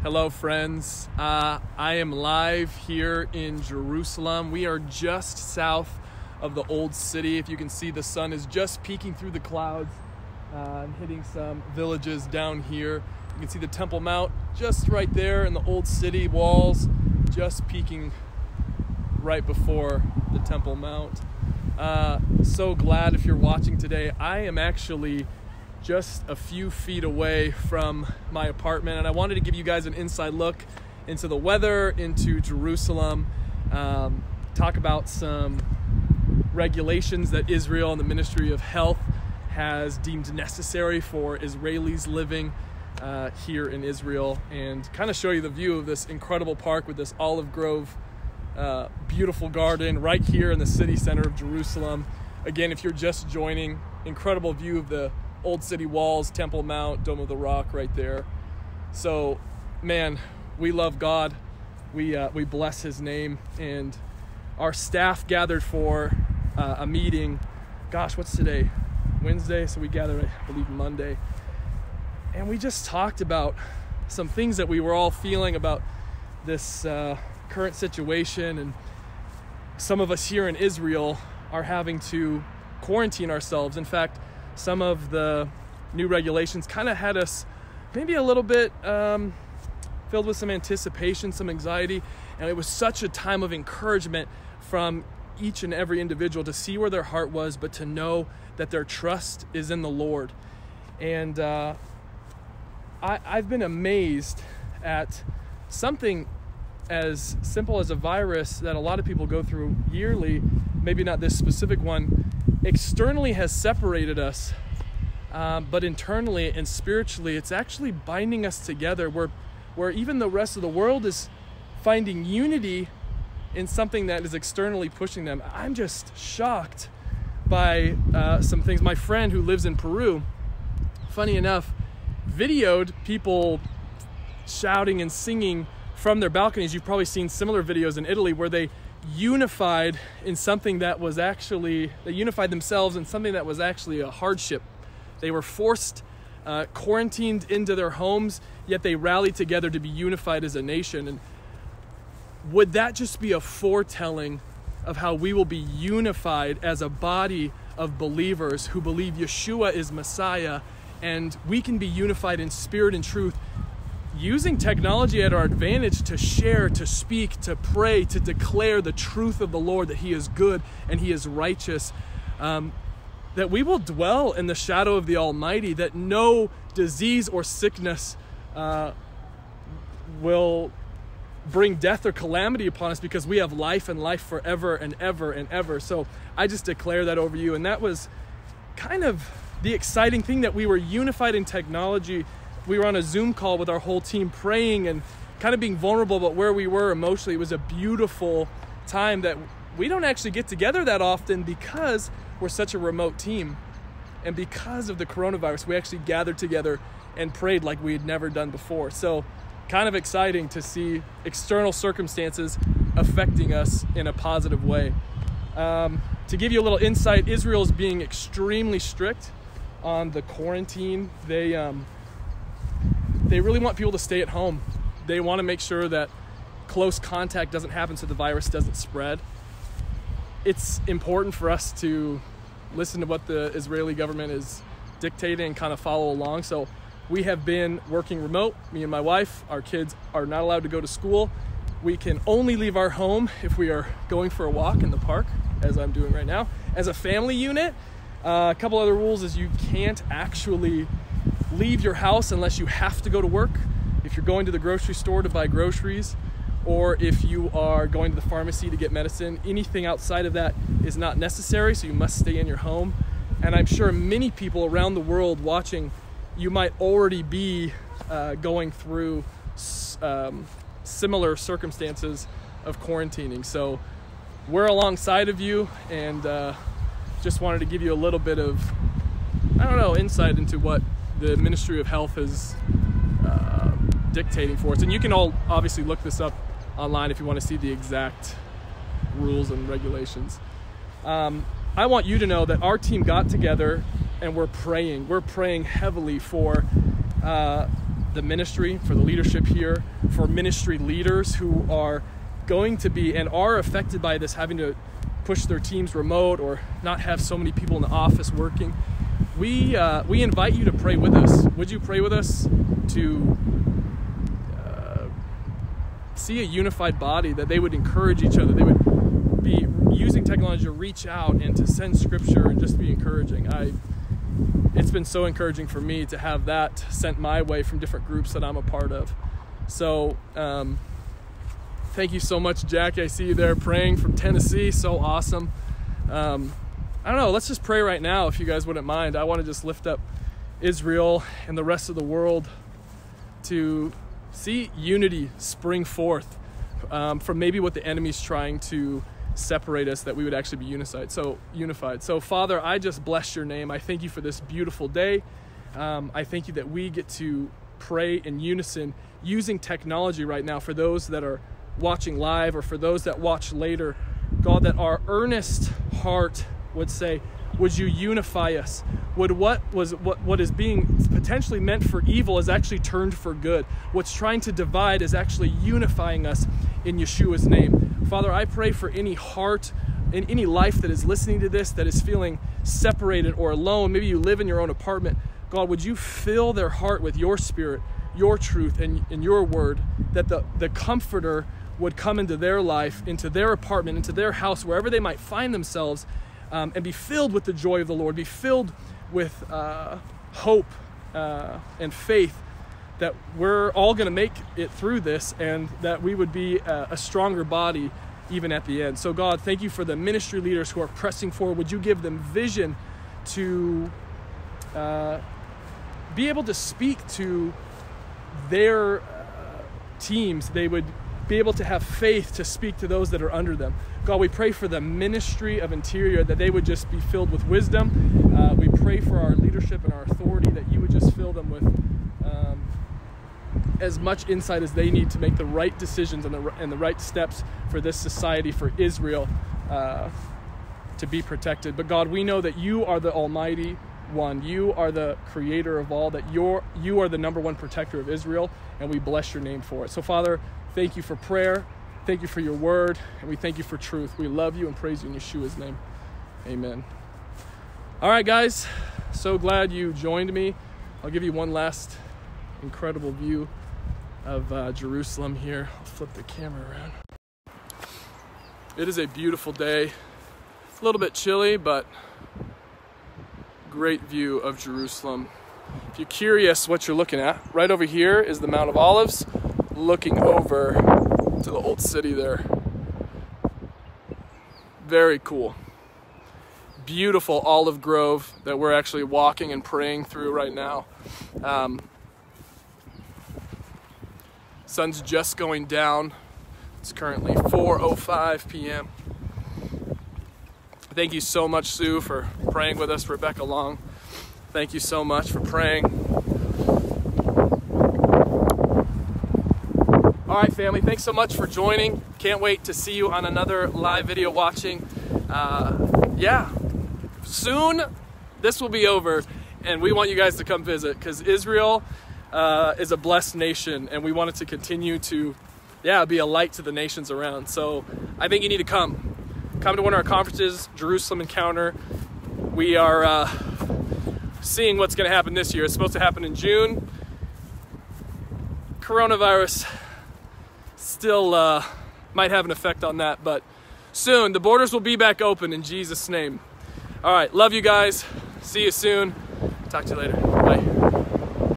Hello, friends. Uh, I am live here in Jerusalem. We are just south of the old city. If you can see, the sun is just peeking through the clouds uh, and hitting some villages down here. You can see the Temple Mount just right there in the old city walls, just peeking right before the Temple Mount. Uh, so glad if you're watching today. I am actually just a few feet away from my apartment, and I wanted to give you guys an inside look into the weather, into Jerusalem, um, talk about some regulations that Israel and the Ministry of Health has deemed necessary for Israelis living uh, here in Israel, and kind of show you the view of this incredible park with this olive grove, uh, beautiful garden right here in the city center of Jerusalem. Again, if you're just joining, incredible view of the old city walls, Temple Mount, Dome of the Rock right there. So, man, we love God. We, uh, we bless his name. And our staff gathered for uh, a meeting. Gosh, what's today? Wednesday. So we gathered, I believe, Monday. And we just talked about some things that we were all feeling about this uh, current situation. And some of us here in Israel are having to quarantine ourselves. In fact, some of the new regulations kind of had us maybe a little bit um, filled with some anticipation, some anxiety, and it was such a time of encouragement from each and every individual to see where their heart was, but to know that their trust is in the Lord. And uh, I, I've been amazed at something as simple as a virus that a lot of people go through yearly, maybe not this specific one, externally has separated us, um, but internally and spiritually, it's actually binding us together. Where, where even the rest of the world is finding unity in something that is externally pushing them. I'm just shocked by uh, some things. My friend who lives in Peru, funny enough, videoed people shouting and singing from their balconies. You've probably seen similar videos in Italy where they unified in something that was actually, they unified themselves in something that was actually a hardship. They were forced, uh, quarantined into their homes, yet they rallied together to be unified as a nation. And would that just be a foretelling of how we will be unified as a body of believers who believe Yeshua is Messiah and we can be unified in spirit and truth using technology at our advantage to share, to speak, to pray, to declare the truth of the Lord that He is good and He is righteous. Um, that we will dwell in the shadow of the Almighty, that no disease or sickness uh, will bring death or calamity upon us because we have life and life forever and ever and ever. So I just declare that over you. And that was kind of the exciting thing that we were unified in technology we were on a Zoom call with our whole team praying and kind of being vulnerable about where we were emotionally. It was a beautiful time that we don't actually get together that often because we're such a remote team. And because of the coronavirus, we actually gathered together and prayed like we had never done before. So, kind of exciting to see external circumstances affecting us in a positive way. Um, to give you a little insight, Israel is being extremely strict on the quarantine. They um, they really want people to stay at home. They want to make sure that close contact doesn't happen so the virus doesn't spread. It's important for us to listen to what the Israeli government is dictating and kind of follow along. So we have been working remote, me and my wife. Our kids are not allowed to go to school. We can only leave our home if we are going for a walk in the park, as I'm doing right now. As a family unit, uh, a couple other rules is you can't actually leave your house unless you have to go to work, if you're going to the grocery store to buy groceries, or if you are going to the pharmacy to get medicine. Anything outside of that is not necessary, so you must stay in your home. And I'm sure many people around the world watching, you might already be uh, going through um, similar circumstances of quarantining. So we're alongside of you and uh, just wanted to give you a little bit of, I don't know, insight into what the Ministry of Health is uh, dictating for us. And you can all obviously look this up online if you want to see the exact rules and regulations. Um, I want you to know that our team got together and we're praying. We're praying heavily for uh, the ministry, for the leadership here, for ministry leaders who are going to be and are affected by this, having to push their teams remote or not have so many people in the office working. We, uh, we invite you to pray with us. Would you pray with us to uh, see a unified body, that they would encourage each other, they would be using technology to reach out and to send scripture and just be encouraging. I, it's been so encouraging for me to have that sent my way from different groups that I'm a part of. So, um, thank you so much, Jack. I see you there praying from Tennessee. So awesome. Um, I don't know. Let's just pray right now, if you guys wouldn't mind. I want to just lift up Israel and the rest of the world to see unity spring forth um, from maybe what the enemy's trying to separate us that we would actually be unified so unified so father i just bless your name i thank you for this beautiful day um, i thank you that we get to pray in unison using technology right now for those that are watching live or for those that watch later god that our earnest heart would say would you unify us? Would what was what, what is being potentially meant for evil is actually turned for good. What's trying to divide is actually unifying us in yeshua's name. Father i pray for any heart in any life that is listening to this that is feeling separated or alone. Maybe you live in your own apartment. God would you fill their heart with your spirit your truth and, and your word that the, the comforter would come into their life into their apartment into their house wherever they might find themselves um, and be filled with the joy of the Lord, be filled with uh, hope uh, and faith that we're all going to make it through this and that we would be a, a, stronger body even at the end. So, God, thank you for the ministry leaders who are pressing forward. Would you give them vision to uh, be able to speak to their uh, teams? They would be able to have faith to speak to those that are under them. God, we pray for the ministry of interior that they would just be filled with wisdom. Uh, we pray for our leadership and our authority that you would just fill them with um, as much insight as they need to make the right decisions and the, and the right steps for this society, for Israel, uh, to be protected. But God, we know that you are the Almighty One. You are the Creator of all. That you're you are the number one protector of Israel, and we bless your name for it. So, Father. Thank you for prayer. Thank you for your word. And we thank you for truth. We love you and praise you in Yeshua's name. Amen. All right, guys. So glad you joined me. I'll give you one last incredible view of uh, Jerusalem here. I'll flip the camera around. It is a beautiful day. It's a little bit chilly, but great view of Jerusalem. If you're curious what you're looking at, right over here is the Mount of Olives looking over to the old city there. Very cool. Beautiful olive grove that we're actually walking and praying through right now. Um, sun's just going down. It's currently 4.05 p.m. Thank you so much, Sue, for praying with us. Rebecca Long, thank you so much for praying. All right, family, thanks so much for joining. Can't wait to see you on another live video watching. Uh, yeah, soon this will be over, and we want you guys to come visit because Israel uh, is a blessed nation, and we want it to continue to, yeah, be a light to the nations around. So I think you need to come. Come to one of our conferences, Jerusalem Encounter. We are uh, seeing what's going to happen this year. It's supposed to happen in June. Coronavirus still uh, might have an effect on that, but soon the borders will be back open in Jesus' name. All right, love you guys. See you soon. Talk to you later.